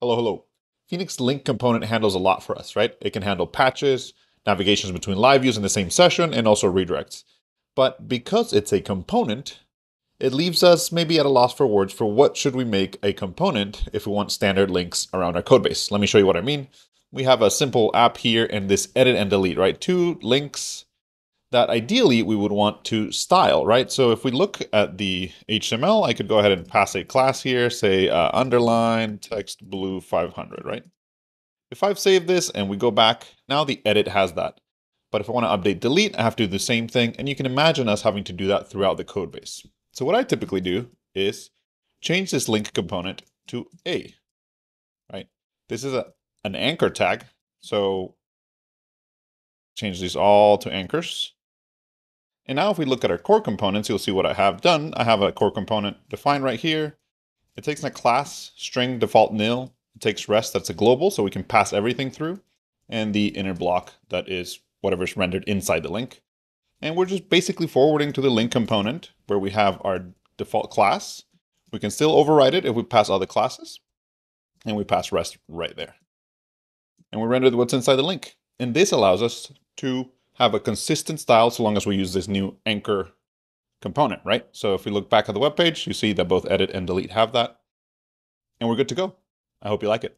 Hello, hello. Phoenix Link component handles a lot for us, right? It can handle patches, navigations between live views in the same session, and also redirects. But because it's a component, it leaves us maybe at a loss for words for what should we make a component if we want standard links around our code base. Let me show you what I mean. We have a simple app here and this edit and delete, right? Two links that ideally we would want to style, right? So if we look at the HTML, I could go ahead and pass a class here, say uh, underline text blue 500, right? If I've saved this and we go back, now the edit has that. But if I want to update delete, I have to do the same thing. And you can imagine us having to do that throughout the code base. So what I typically do is change this link component to A, right? This is a, an anchor tag. So change these all to anchors. And now if we look at our core components, you'll see what I have done. I have a core component defined right here. It takes a class string default nil. It takes rest that's a global, so we can pass everything through. And the inner block that is whatever's rendered inside the link. And we're just basically forwarding to the link component where we have our default class. We can still override it if we pass other classes. And we pass rest right there. And we render what's inside the link. And this allows us to have a consistent style so long as we use this new anchor component, right? So if we look back at the web page, you see that both edit and delete have that. And we're good to go. I hope you like it.